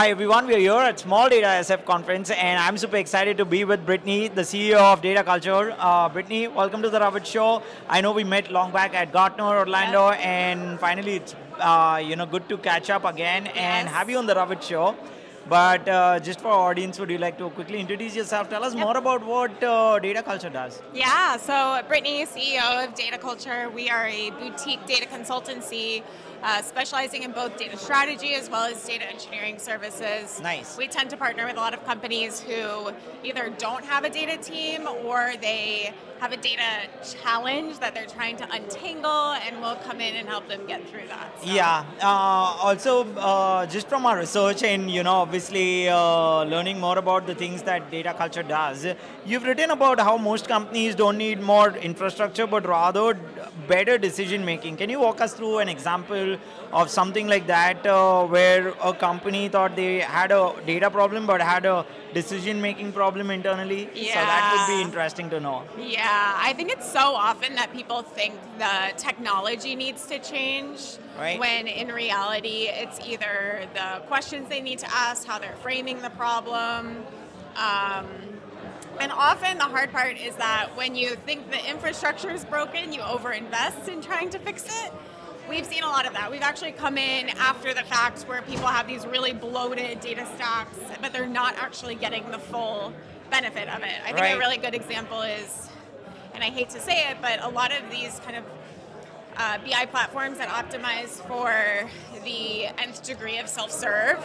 Hi everyone, we are here at Small Data SF conference and I'm super excited to be with Brittany, the CEO of Data Culture. Uh, Brittany, welcome to the Ravit Show. I know we met long back at Gartner Orlando yes. and finally it's uh, you know good to catch up again yes. and have you on the Ravit Show. But uh, just for our audience, would you like to quickly introduce yourself? Tell us yep. more about what uh, Data Culture does. Yeah, so Brittany, CEO of Data Culture. We are a boutique data consultancy uh, specializing in both data strategy as well as data engineering services. Nice. We tend to partner with a lot of companies who either don't have a data team or they have a data challenge that they're trying to untangle, and we'll come in and help them get through that. So. Yeah. Uh, also, uh, just from our research and you know, obviously uh, learning more about the things that data culture does, you've written about how most companies don't need more infrastructure, but rather better decision making. Can you walk us through an example of something like that, uh, where a company thought they had a data problem, but had a decision making problem internally? Yeah. So that would be interesting to know. Yeah. I think it's so often that people think the technology needs to change. Right. When in reality, it's either the questions they need to ask, how they're framing the problem. Um, and often the hard part is that when you think the infrastructure is broken, you overinvest in trying to fix it. We've seen a lot of that. We've actually come in after the fact where people have these really bloated data stacks, but they're not actually getting the full benefit of it. I think right. a really good example is and I hate to say it, but a lot of these kind of uh, BI platforms that optimize for the nth degree of self-serve,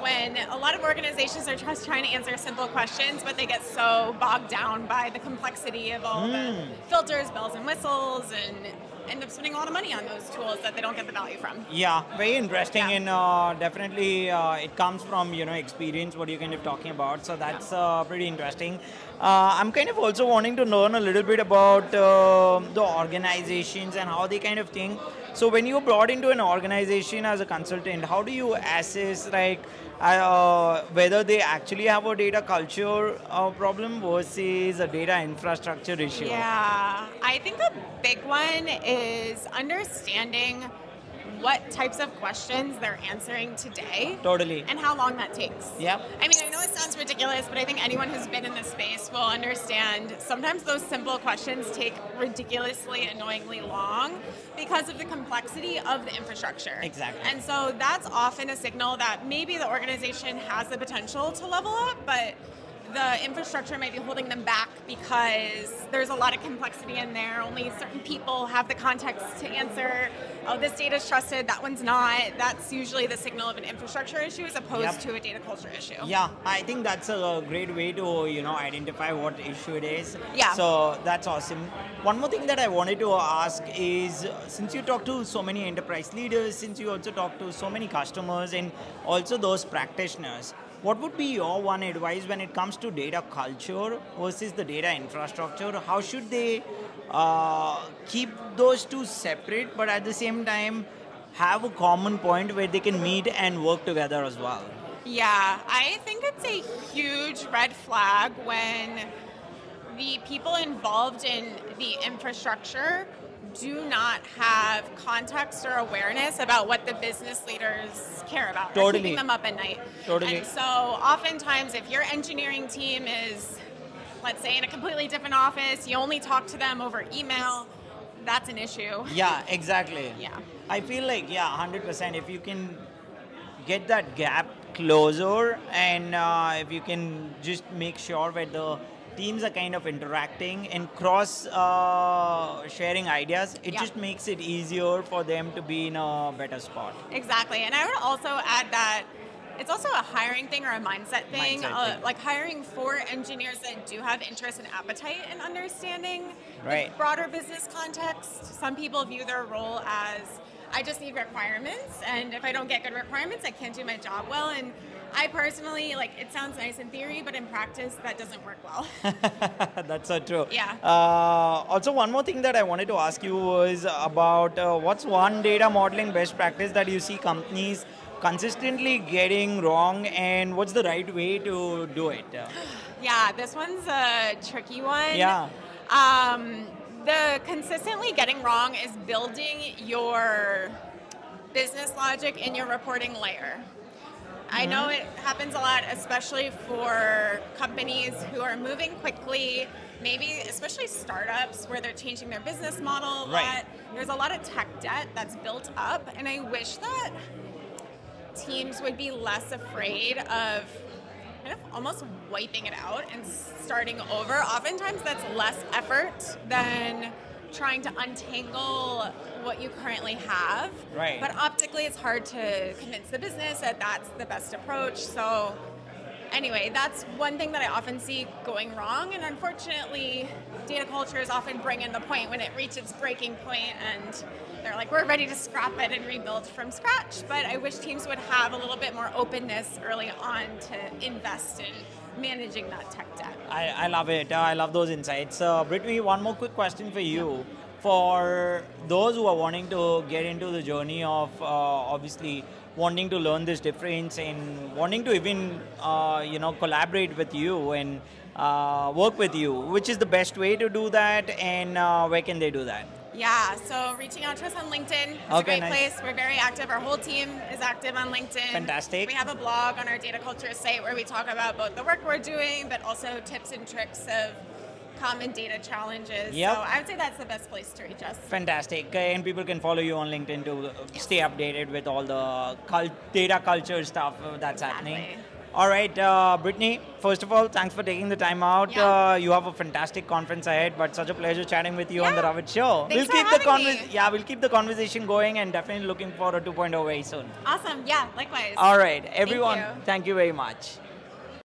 when a lot of organizations are just trying to answer simple questions, but they get so bogged down by the complexity of all mm. the hmm. filters, bells and whistles, and end up spending a lot of money on those tools that they don't get the value from. Yeah, very interesting, yeah. and uh, definitely uh, it comes from you know experience what you're kind of talking about. So that's uh, pretty interesting. Uh, I'm kind of also wanting to learn a little bit about uh, the organizations and how they kind of think. So when you're brought into an organization as a consultant, how do you assess like uh, whether they actually have a data culture uh, problem versus a data infrastructure issue? Yeah, I think a big one is understanding what types of questions they're answering today. Totally. And how long that takes. Yeah. I mean, I know it sounds ridiculous, but I think anyone who's been in this space will understand sometimes those simple questions take ridiculously annoyingly long because of the complexity of the infrastructure. Exactly. And so that's often a signal that maybe the organization has the potential to level up, but the infrastructure might be holding them back because there's a lot of complexity in there. Only certain people have the context to answer, oh, this data is trusted, that one's not. That's usually the signal of an infrastructure issue as opposed yep. to a data culture issue. Yeah, I think that's a great way to, you know, identify what issue it is. Yeah. So that's awesome. One more thing that I wanted to ask is, since you talk to so many enterprise leaders, since you also talk to so many customers and also those practitioners, what would be your one advice when it comes to data culture versus the data infrastructure? How should they uh, keep those two separate, but at the same time have a common point where they can meet and work together as well? Yeah, I think it's a huge red flag when the people involved in the infrastructure do not have context or awareness about what the business leaders care about. Totally. keeping them up at night. Totally. And so oftentimes if your engineering team is, let's say in a completely different office, you only talk to them over email, that's an issue. Yeah, exactly. Yeah. I feel like, yeah, 100%. If you can get that gap closer and uh, if you can just make sure that the teams are kind of interacting and cross uh, sharing ideas, it just makes it easier for them to be in a better spot. Exactly. And I would also add that it's also a hiring thing or a mindset thing. Mindset uh, thing. Like hiring for engineers that do have interest and appetite and understanding right. the broader business context. Some people view their role as I just need requirements, and if I don't get good requirements, I can't do my job well. And I personally like it sounds nice in theory, but in practice that doesn't work well. That's so true. Yeah. Uh, also, one more thing that I wanted to ask you was about uh, what's one data modeling best practice that you see companies consistently getting wrong, and what's the right way to do it? Yeah, this one's a tricky one. Yeah. Um, the consistently getting wrong is building your business logic in your reporting layer. I mm-hmm. know it happens a lot, especially for companies who are moving quickly, maybe especially startups where they're changing their business model a Right. lot. There's a lot of tech debt that's built up, and I wish that teams would be less afraid of kind of almost wiping it out and starting over. Oftentimes, that's less effort than trying to untangle what you currently have. Right. But optically, it's hard to convince the business that that's the best approach. So, anyway, that's one thing that I often see going wrong. And unfortunately, data cultures often bring in the point when it reaches breaking point and they're like, we're ready to scrap it and rebuild from scratch. But I wish teams would have a little bit more openness early on to invest in managing that tech debt. I, I love it. Uh, I love those insights. Uh, Brittany, one more quick question for you. For those who are wanting to get into the journey of uh, obviously wanting to learn this difference and wanting to even uh, you know collaborate with you and uh, work with you, which is the best way to do that, and uh, where can they do that? Yeah, so reaching out to us on LinkedIn is a great nice. place. We're very active. Our whole team is active on LinkedIn. Fantastic. We have a blog on our data culture site where we talk about both the work we're doing, but also tips and tricks of common data challenges. Yep. So I would say that's the best place to reach us. Fantastic. And people can follow you on LinkedIn to stay updated with all the cult- data culture stuff uh, that's happening. All right, uh, Brittany, first of all, thanks for taking the time out. Yeah. Uh, you have a fantastic conference ahead, but such a pleasure chatting with you on the Yeah. Ravit Show. Thanks we'll keep the conver- Yeah, we'll keep the conversation going and definitely looking for a 2.0 very soon. Awesome. Yeah, likewise. All right, everyone, you. thank you very much.